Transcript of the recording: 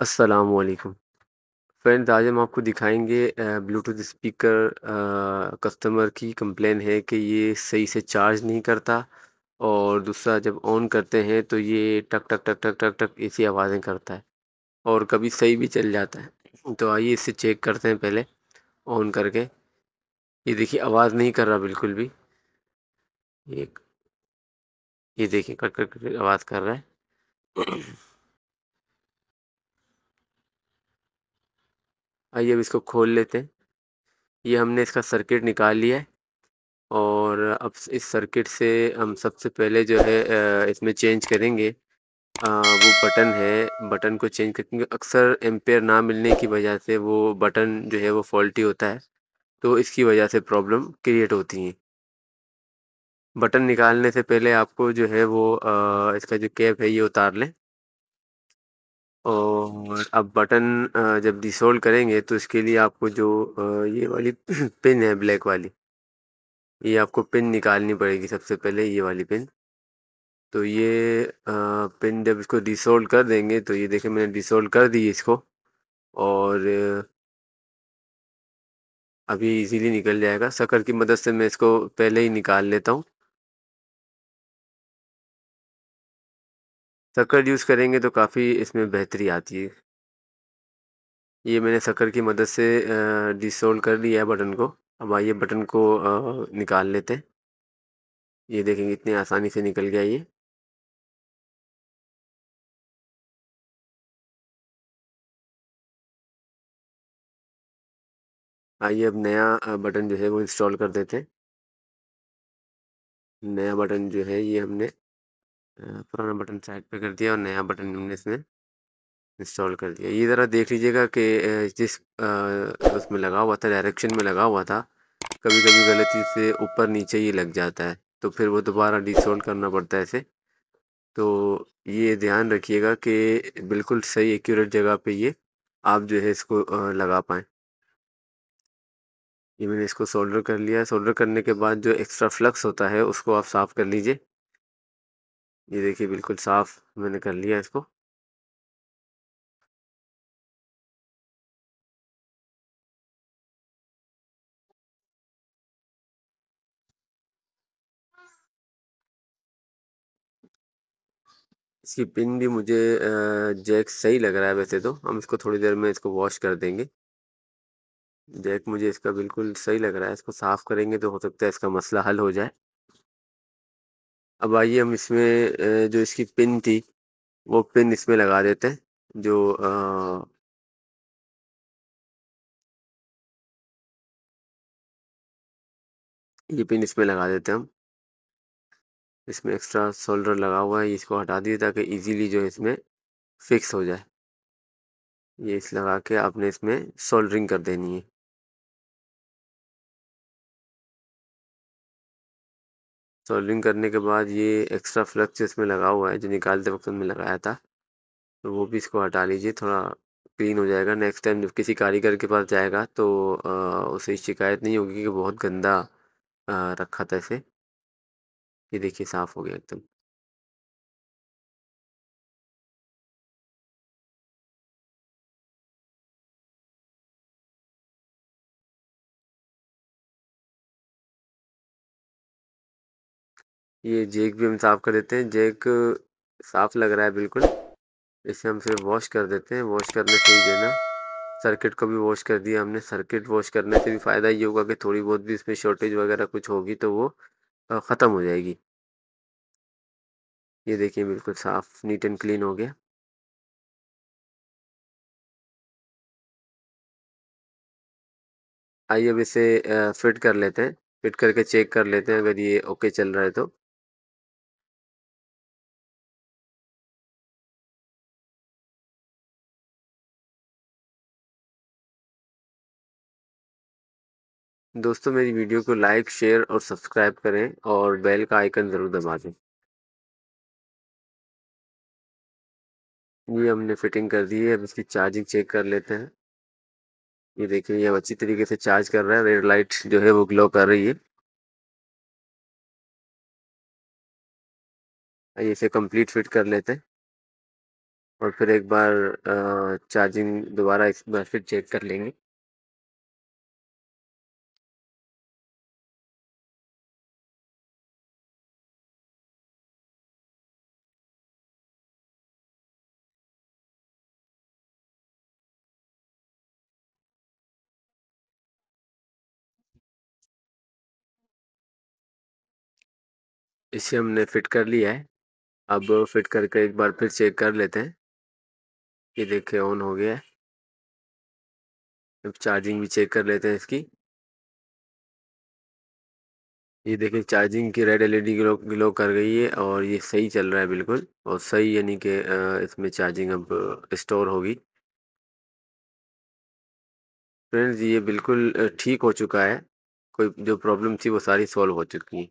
अस्सलाम वालेकुम। फ्रेंड्स आज हम आपको दिखाएँगे ब्लूटूथ स्पीकर कस्टमर की कंप्लेन है कि ये सही से चार्ज नहीं करता और दूसरा जब ऑन करते हैं तो ये टक, टक, टक, टक, टक, टक ऐसी आवाज़ें करता है और कभी सही भी चल जाता है। तो आइए इसे चेक करते हैं पहले ऑन करके। ये देखिए आवाज़ नहीं कर रहा बिल्कुल भी। ये ये देखिए कट, कट आवाज़ कर रहा है। आइए अब इसको खोल लेते हैं। ये हमने इसका सर्किट निकाल लिया है और अब इस सर्किट से हम सबसे पहले जो है इसमें चेंज करेंगे। अ, वो बटन है बटन को चेंज करेंगे अक्सर एम्पेयर ना मिलने की वजह से वो बटन जो है वो फॉल्टी होता है तो इसकी वजह से प्रॉब्लम क्रिएट होती हैं। बटन निकालने से पहले आपको जो है वो अ, इसका जो कैप है ये उतार लें। और अब बटन जब डिसोल्ड करेंगे तो इसके लिए आपको जो ये वाली पिन है ब्लैक वाली, ये आपको पिन निकालनी पड़ेगी सबसे पहले, ये वाली पिन। तो ये पिन जब इसको डिसोल्ड कर देंगे तो ये देखिए मैंने डिसोल्ड कर दी इसको और अभी इजीली निकल जाएगा। शकर की मदद से मैं इसको पहले ही निकाल लेता हूँ। शक्कर यूज़ करेंगे तो काफ़ी इसमें बेहतरी आती है। ये मैंने शक्कर की मदद से डिसोल्ड कर लिया है बटन को। अब आइए बटन को निकाल लेते हैं। ये देखेंगे इतनी आसानी से निकल गया ये। आइए अब नया बटन जो है वो इंस्टॉल कर देते हैं। नया बटन जो है ये हमने पुराना बटन साइड पे कर दिया और नया बटन हमने इसमें इंस्टॉल कर दिया। ये ज़रा देख लीजिएगा कि जिस उसमें लगा हुआ था, डायरेक्शन में लगा हुआ था कभी कभी गलती से ऊपर नीचे ही लग जाता है तो फिर वो दोबारा डिसोल्ड करना पड़ता है इसे। तो ये ध्यान रखिएगा कि बिल्कुल सही एक्यूरेट जगह पे ये, आप जो है इसको लगा पाएँ। ये मैंने इसको सोल्डर कर लिया सोल्डर करने के बाद जो एक्स्ट्रा फ्लक्स होता है, उसको आप साफ़ कर लीजिए। ये देखिए बिल्कुल साफ़ मैंने कर लिया इसको। इसकी पिन भी मुझे जैक सही लग रहा है वैसे तो। हम इसको थोड़ी देर में इसको वॉश कर देंगे। जैक मुझे इसका बिल्कुल सही लग रहा है, इसको साफ़ करेंगे तो हो सकता है इसका मसला हल हो जाए। अब आइए हम इसमें जो इसकी पिन थी वो पिन इसमें लगा देते हैं जो आ, ये पिन इसमें लगा देते हैं हम। इसमें एक्स्ट्रा सोल्डर लगा हुआ है इसको हटा दिए ताकि इजीली जो इसमें फिक्स हो जाए। ये इस लगा के आपने इसमें सोल्डरिंग कर देनी है। सोल्डरिंग करने के बाद ये एक्स्ट्रा फ्लक्स इसमें लगा हुआ है, जो निकालते वक्त उनमें लगाया था तो वो भी इसको हटा लीजिए, थोड़ा क्लीन हो जाएगा। नेक्स्ट टाइम जब किसी कारीगर के पास जाएगा तो उसे शिकायत नहीं होगी कि बहुत गंदा रखा था इसे। ये देखिए साफ़ हो गया एकदम। ये जेक भी हम साफ़ कर देते हैं। जेक साफ़ लग रहा है बिल्कुल। इसे हम फिर वॉश कर देते हैं। वॉश करने से ही है ना? सर्किट को भी वॉश कर दिया हमने। सर्किट वॉश करने से भी फ़ायदा ये होगा कि थोड़ी बहुत भी इसमें शॉर्टेज वगैरह कुछ होगी तो वो ख़त्म हो जाएगी। ये देखिए बिल्कुल साफ़ नीट एंड क्लीन हो गया। आइए अब इसे फिट कर लेते हैं। फिट करके चेक कर लेते हैं अगर ये ओके चल रहा है तो। दोस्तों, मेरी वीडियो को लाइक, शेयर और सब्सक्राइब करें और बेल का आइकन ज़रूर दबा दें। ये हमने फिटिंग कर दी है, अब इसकी चार्जिंग चेक कर लेते हैं। ये देखिए, ये अच्छी तरीके से चार्ज कर रहा है, रेड लाइट जो है वो ग्लो कर रही है। आइए इसे कंप्लीट फिट कर लेते हैं और फिर एक बार चार्जिंग दोबारा एक बार फिर चेक कर लेंगे। इसे हमने फिट कर लिया है। अब फिट करके एक बार फिर चेक कर लेते हैं। ये देखिए ऑन हो गया है। अब चार्जिंग भी चेक कर लेते हैं इसकी। ये देखिए चार्जिंग की रेड एलईडी ग्लो ग्लो कर गई है और ये सही चल रहा है बिल्कुल और सही यानी कि इसमें चार्जिंग अब स्टोर होगी। फ्रेंड्स, ये बिल्कुल ठीक हो चुका है। कोई जो प्रॉब्लम थी वो सारी सॉल्व हो चुकी हैं।